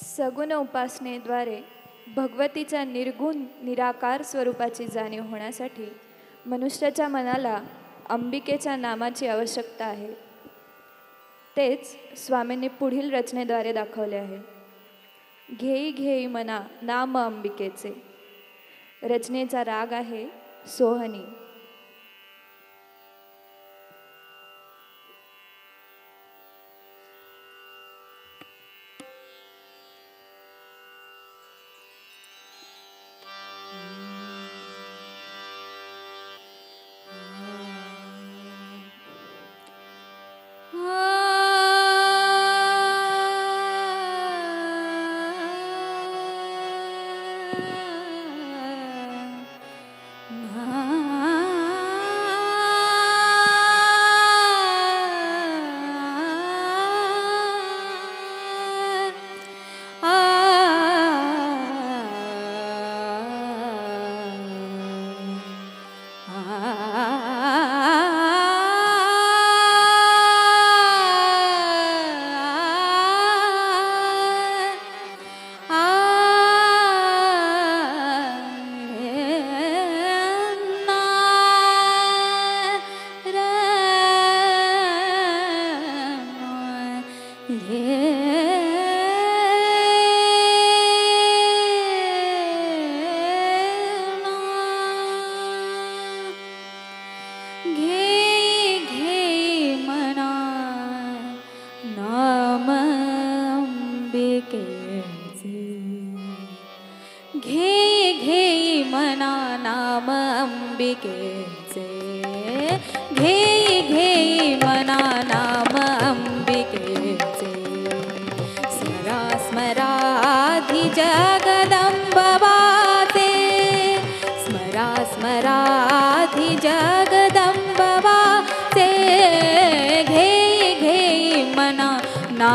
सगुण उपासनेद्वारे भगवतीच्या निर्गुण निराकार स्वरूपाची जाणीव होण्यासाठी मनुष्याच्या मनाला अंबिकेच्या नामाची आवश्यकता आहे. तेच स्वामींनी पुढील रचनेद्वारे दाखवले आहे. घेई घेई मना नाम अंबिकेचे. रचनेचा राग आहे सोहनी.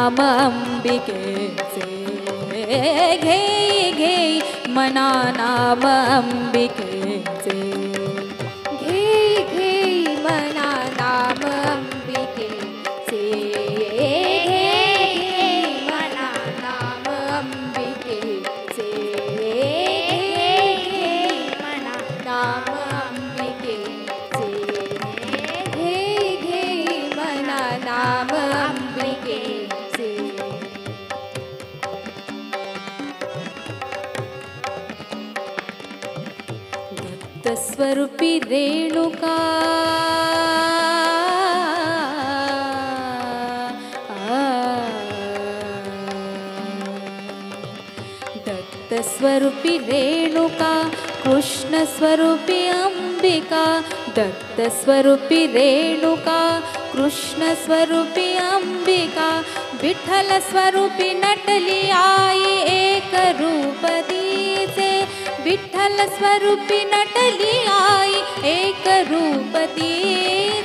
नाम अंबिकेचे घे घे मना नाम अंबिकेचे घे घे मना नाम अंबिकेचे घे घे मना नाम अंबिकेचे घे घे मना नाम अंबिकेचे घे घे मना नाम दत्तस्वरूपी रेणुका। दत्तस्वरूपी रेणुका कृष्णस्वरूपी अंबिका। दत्तस्वरूपी रेणुका कृष्णस्वरूपी अंबिका। विठ्ठल स्वरूपी नटली आई एक रूप तिचे विठ्ठल स्वरूपी नटली आई एक रूप तिचे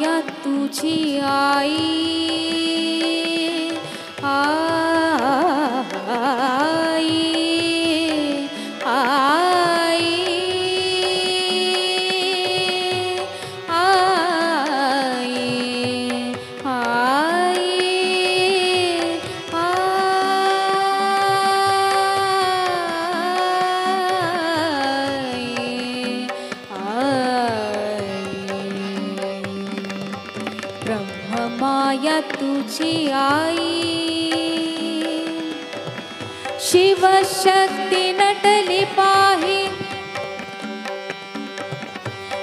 ब्रह्ममाया तुझी आई। तुझी आई। शिवशक्ती नटली पाही।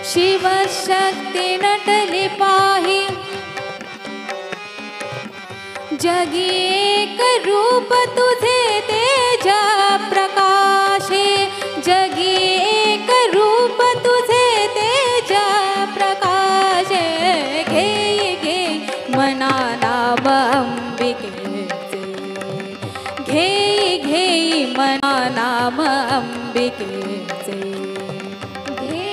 शिवशक्ती नटली पाही। जगी एक रूप तुझे दे प्रकाशे नाम अंबिकेचे घे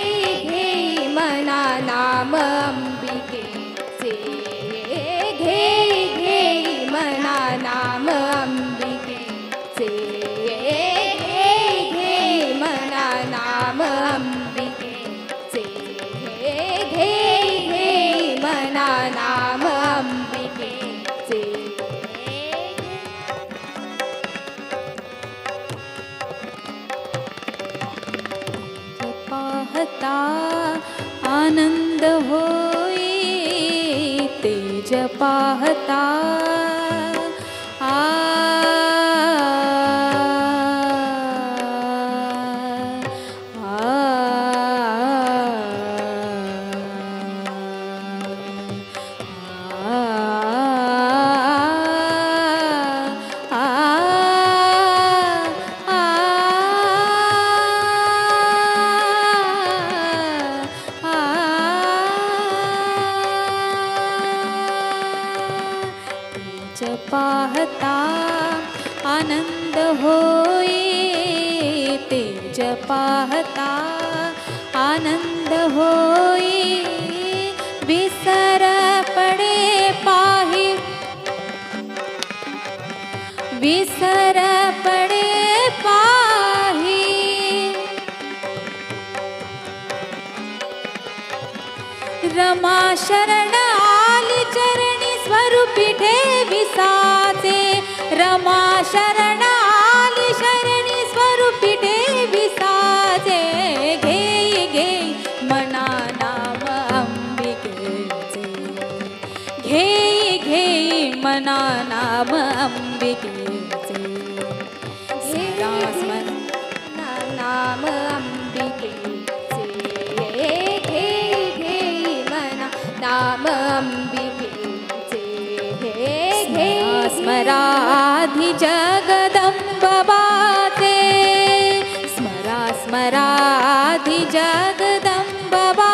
घे मना नाम अंबिकेचे घे घे मना नाम पाहता तेज पाहता आनंद होई तेज पाहता आनंद होई विसर पडे पाही विसर पडे पाही। रमा शरण रमा शरण स्वरूपी ठेविसाचे घेई घेई मना नाम अंबिकेचे. घेई घेई मना नाम अंबिकेचे. स्मरण नाम अंबिकेचे. घे घे मना नाम अंबिकेचे. घे घे स्मराधि जगदम्बबाते स्मरा स्मराधि जगदम्बबा